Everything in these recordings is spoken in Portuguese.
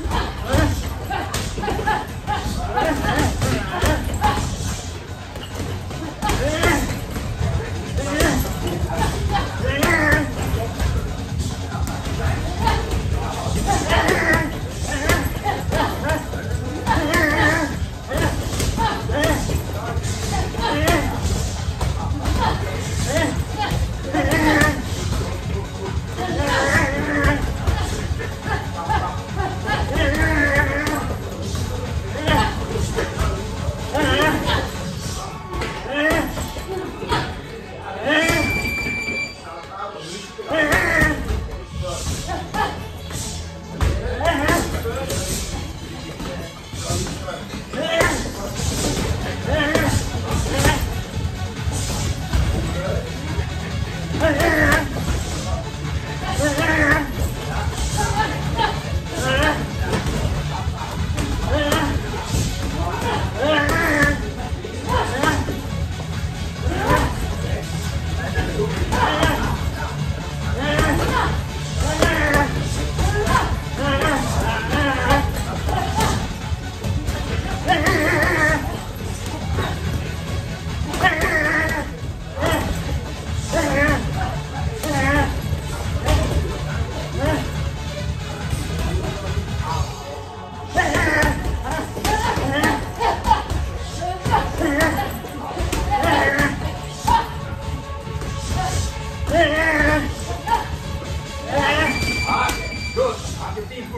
Yeah.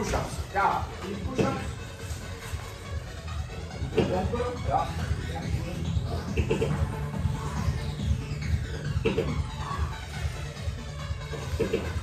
Push-ups. Three push-ups. Thank you. Ya.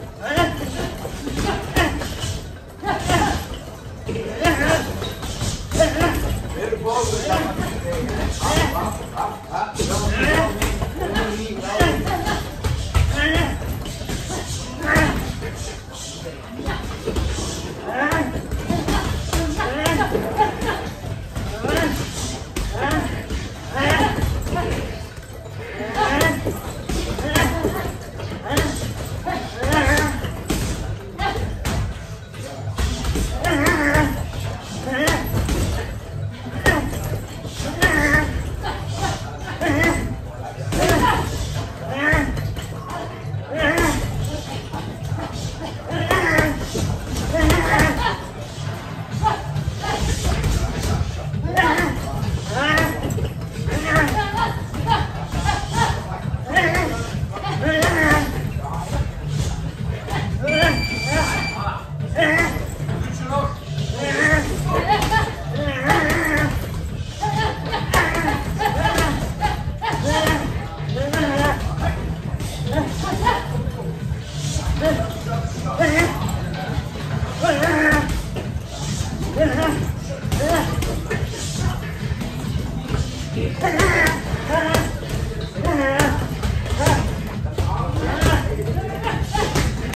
Ah!